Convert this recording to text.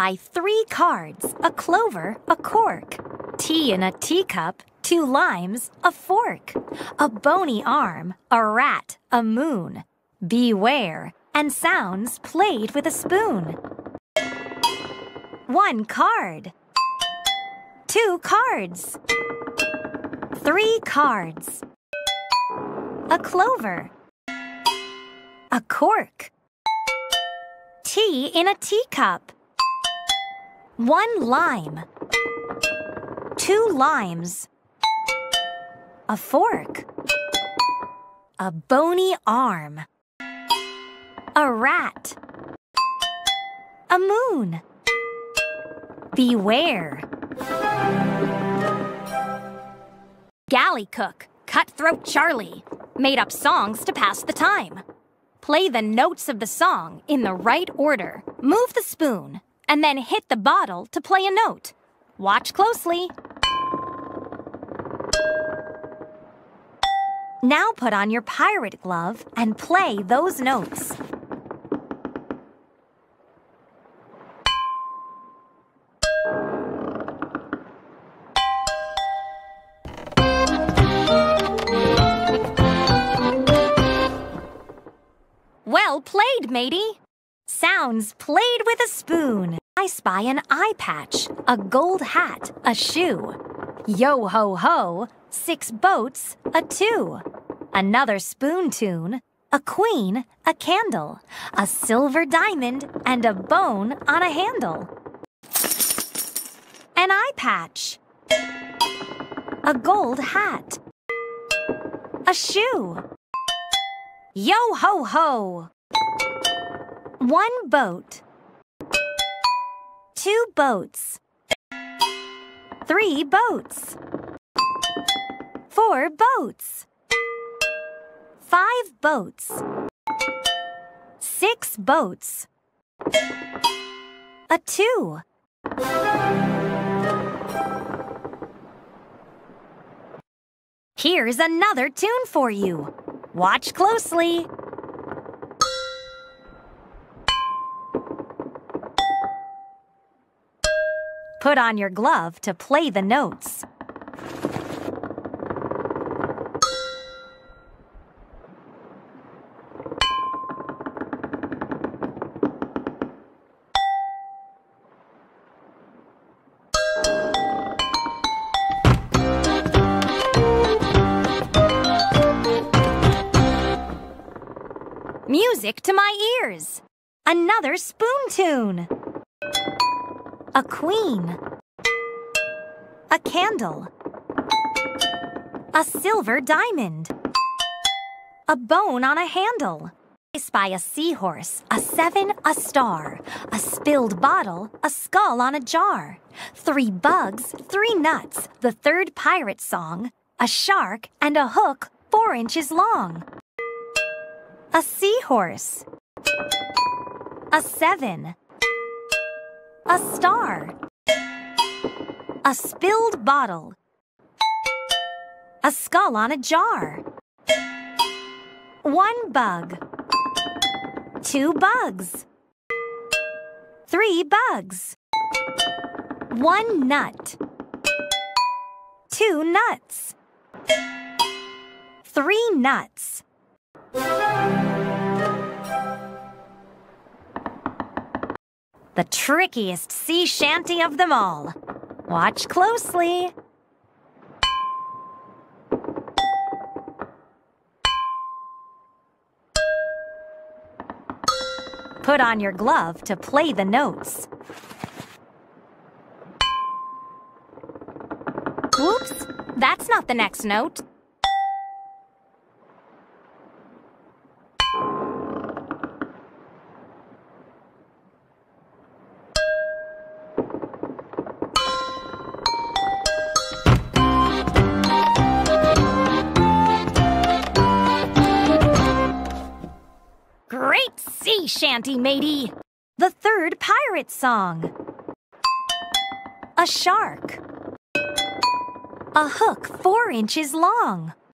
three cards a clover, a cork, tea in a teacup, two limes, a fork, a bony arm, a rat, a moon. Beware, and sounds played with a spoon. One card. Two cards. Three cards. A clover. A cork. Tea in a teacup. One lime. Two limes. A fork. A bony arm. A rat. A moon. Beware. Galley Cook, Cutthroat Charlie, made up songs to pass the time. Play the notes of the song in the right order, move the spoon, and then hit the bottle to play a note. Watch closely. Now put on your pirate glove and play those notes. Well played, matey! Sounds played with a spoon. I spy an eye patch, a gold hat, a shoe. Yo ho ho, six boats, a two. Another spoon tune, a queen, a candle, a silver diamond, and a bone on a handle. An eye patch, a gold hat, a shoe. Yo ho ho! One boat. Two boats. Three boats. Four boats. Five boats. Six boats. A two. Here's another tune for you. Watch closely. Put on your glove to play the notes. Music to my ears. Another spoon tune. A queen. A candle. A silver diamond. A bone on a handle. I spy a seahorse, a seven, a star, a spilled bottle, a skull on a jar, three bugs, three nuts, the third pirate song, a shark, and a hook four inches long. A seahorse. A seven. A star. A spilled bottle. A skull on a jar. One bug. Two bugs. Three bugs. One nut. Two nuts. Three nuts. The trickiest sea shanty of them all. Watch closely. Put on your glove to play the notes. Oops, that's not the next note. Shanty, matey! The third pirate song. A shark. A hook four inches long.